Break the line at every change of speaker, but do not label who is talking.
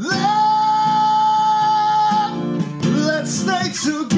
Love, let's stay together.